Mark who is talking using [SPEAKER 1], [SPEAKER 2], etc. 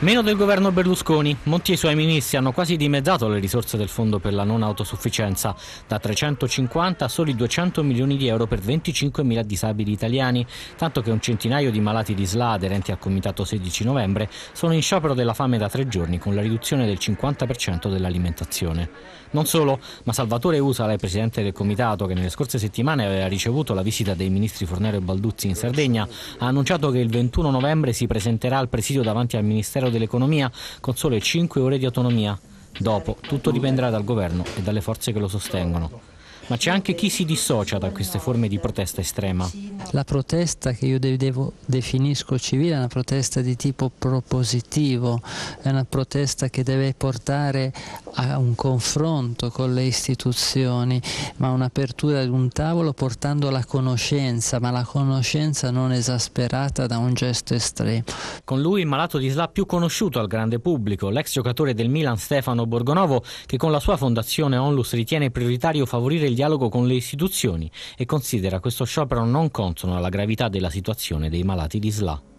[SPEAKER 1] Meno del governo Berlusconi. Monti e i suoi ministri hanno quasi dimezzato le risorse del fondo per la non autosufficienza, da 350 a soli 200 milioni di euro per 25.000 disabili italiani, tanto che un centinaio di malati di SLA aderenti al comitato 16 novembre sono in sciopero della fame da tre giorni con la riduzione del 50% dell'alimentazione. Non solo, ma Salvatore Usala, presidente del comitato che nelle scorse settimane aveva ricevuto la visita dei ministri Fornero e Balduzzi in Sardegna, ha annunciato che il 21 novembre si presenterà al presidio davanti al Ministero Ministero dell'Economia con sole 5 ore di autonomia. Dopo, tutto dipenderà dal governo e dalle forze che lo sostengono ma c'è anche chi si dissocia da queste forme di protesta estrema.
[SPEAKER 2] La protesta che io devo, definisco civile è una protesta di tipo propositivo, è una protesta che deve portare a un confronto con le istituzioni, ma un'apertura di un tavolo portando la conoscenza, ma la conoscenza non esasperata da un gesto estremo.
[SPEAKER 1] Con lui il malato di SLA più conosciuto al grande pubblico, l'ex giocatore del Milan Stefano Borgonovo, che con la sua fondazione Onlus ritiene prioritario favorire il dialogo con le istituzioni e considera questo sciopero non consono alla gravità della situazione dei malati di SLA.